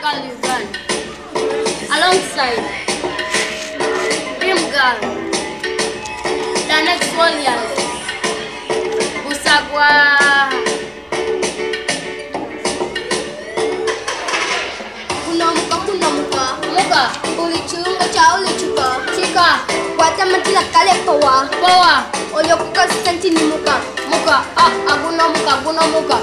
Girl Uganda. Alongside Dream Girl, the next warriors, Busagwa. kunomuka kunomuka Muka, uli chilungo cha uli chika Chika, watamatila kale powa Poa, olyokuka sentini muka. Muka, ah, aguno muka, guno muka.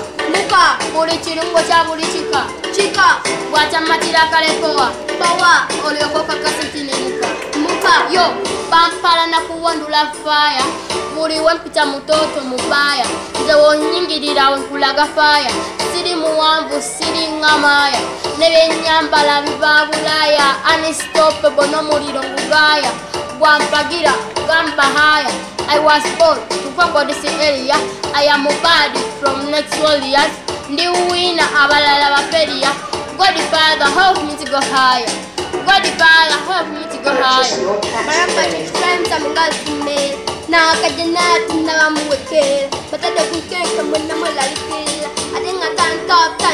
Buli kirungo kya buli kika. chika wachamatira kalekowa bawa olyoka okakasa nti nimuka muka. Yo bampala na kuwandula faaya buliwe mpita mutoto mubaya. Nze wonyingirira nkulaga faaya siri muwanvu siri ng'amaaya ne byenyambala biba bulaaya unstoppable n'omuliro ngugaya gwampagira gampahaya I was born to conquer this area. I am a body from next world years. Ndi wina abalala baperia. God the Father, help me to go higher. God the Father, help me to go higher. Baraka tukitremsa mungazi kumela na wakajana tunawamuwekela matata I think I'm top tanka